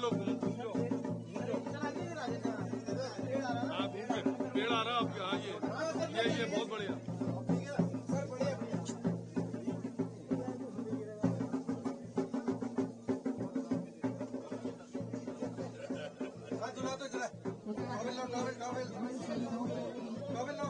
ऐसे घुमा घूम हाँ घूम पेड़ आ रहा है आपके हाँ ये। ये ये बहुत बढ़िया। शहीदों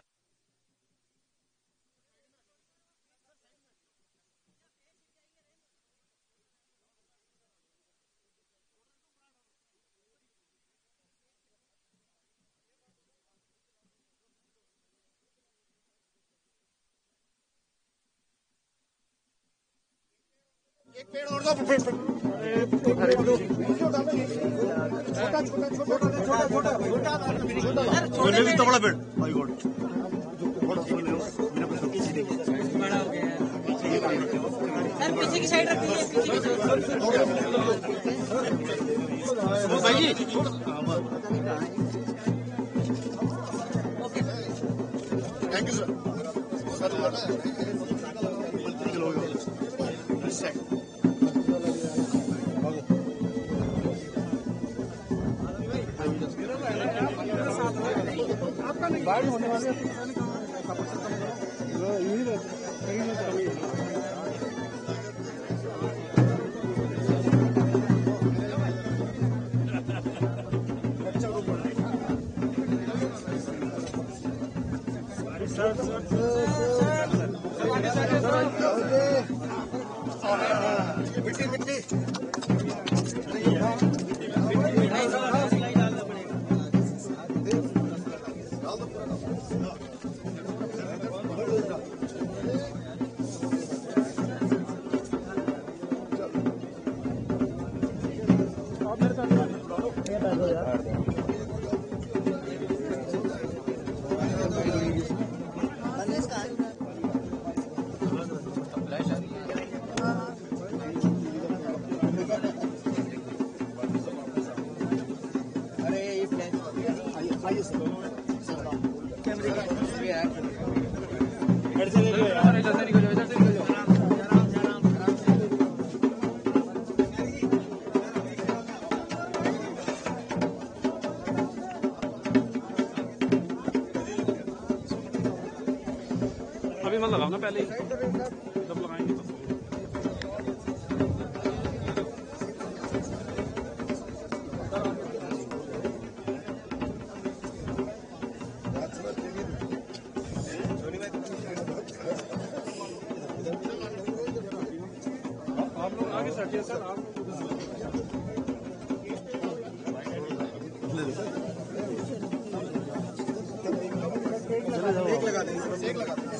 छोटे भी तो बड़ा पेड़ माय गॉड सर पीछे की साइड रख दीजिए पीछे की side okay thank you sir sir बाद में होने वाले हैं, तो पता नहीं कहाँ है, ऐसा पत्थर कम करो। वो यहीं रहते कहीं नहीं चाहिए Amen. Amen. मत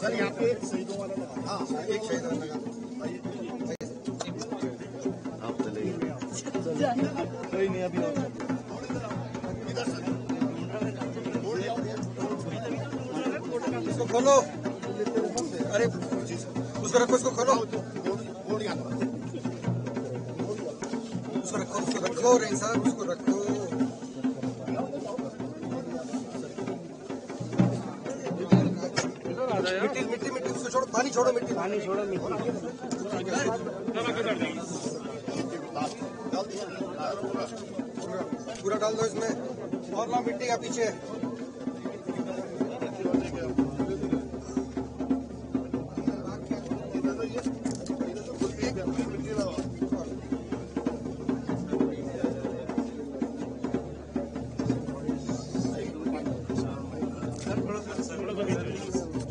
सर, यहाँ पे शहीदों वाला हाँ एक शहीद दो। आइए। कोई नहीं, अभी इसको खोलो। अरे उसको रखो उसको खोलो। उसको रखो उसको रखो रे साहब, उसको रखो। पानी छोड़ो मिट्टी। पानी छोड़ो मिट्टी। पूरा डाल दो इसमें। और ला मिट्टी का पीछे। सर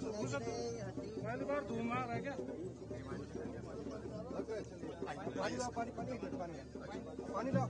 पहली बार धूमवार है क्या पानी लाओ पानी पानी पानी पानी लाओ